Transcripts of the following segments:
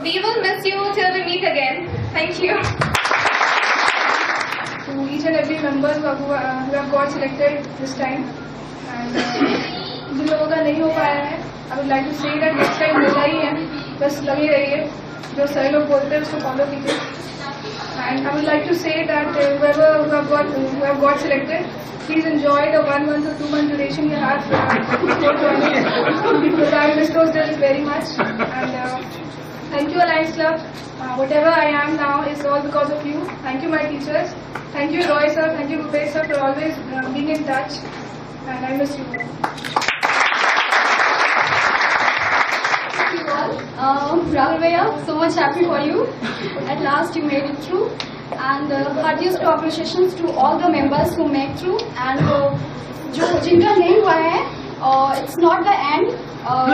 We will miss you till we meet again. Thank you. to each and every member who have, uh, who have got selected this time. And uh, जिन लोगों का नहीं हो पाया है I would like to say that next time होगा ही है बस लगे रहिए जो सर लोग बोलते हैं उसको फॉलो कीजिए and I would like to say that whoever who have got who have got selected please enjoy the one month or two month duration you have uh, before joining because I miss those days very much and uh, Thank you, Alliance Club. Uh, whatever I am now is all because of you. Thank you, my teachers. Thank you, Roy sir. Thank you, Rupesh sir, for always uh, being in touch. And I miss you all. Thank you all. Uh, Rahul Bhaiya, so much happy for you. At last you made it through. And uh, heartiest congratulations to all the members who made through. And uh, जो जिनका नहीं हुआ है uh, it's not the end. uh,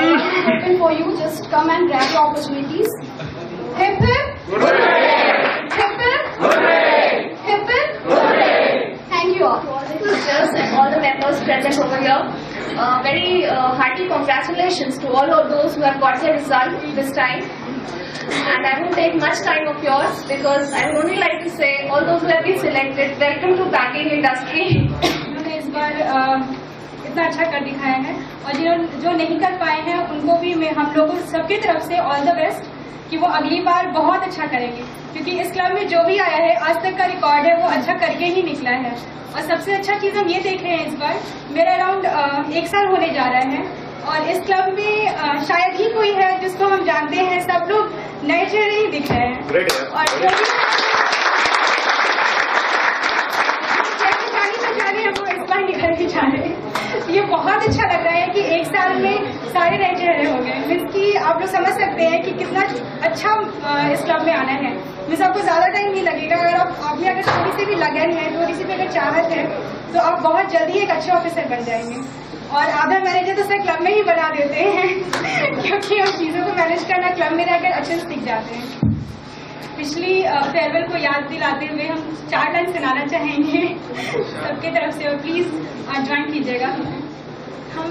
open for you. Just come and grab the opportunities. Hip hip. Hip hip. Hip hip. Thank you all. all the teachers and all the members present over here. Uh, very uh, hearty congratulations to all of those who have got their result this time. And I won't take much time of yours because I would only like to say all those who have been selected, welcome to banking industry. इतना अच्छा कर दिखाया है और जिन्होंने जो नहीं कर पाए हैं उनको भी मैं हम लोगों सबकी तरफ़ से ऑल द बेस्ट कि वो अगली बार बहुत अच्छा करेंगे। क्योंकि इस क्लब में जो भी आया है आज तक का रिकॉर्ड है वो अच्छा करके ही निकला है। और सबसे अच्छा चीज़ हम ये देख रहे हैं इस बार मेरा अराउंड एक साल होने जा रहा है और इस क्लब में शायद ही कोई है जिसको हम जानते हैं सब लोग नए चेहरे ही दिख रहे हैं। और जो भी जैसे जाने में जा रहे हैं वो इस बार निकल के जा रहे हैं ये बहुत अच्छा लग रहा है कि एक साल में सारे चेहरे हो गए मीन्स कि आप लोग समझ सकते हैं कि कितना अच्छा इस क्लब में आना है। मीन्स आपको ज़्यादा टाइम नहीं लगेगा। अगर आप आप में अगर थोड़ी सी भी लगन है, थोड़ी सी भी अगर चाहत है तो आप बहुत जल्दी एक अच्छे ऑफिसर बन जाएँगे। और आधा मैनेजर तो सर क्लब में ही बना देते हैं, क्योंकि हम चीज़ों को मैनेज करना क्लब में रहकर अच्छे से सीख जाते हैं। पिछली फेयरवेल को याद दिलाते हुए हम चार लाइन सुनाना चाहेंगे। सबके तरफ़ से, और प्लीज़ ज्वाइन कीजिएगा। हम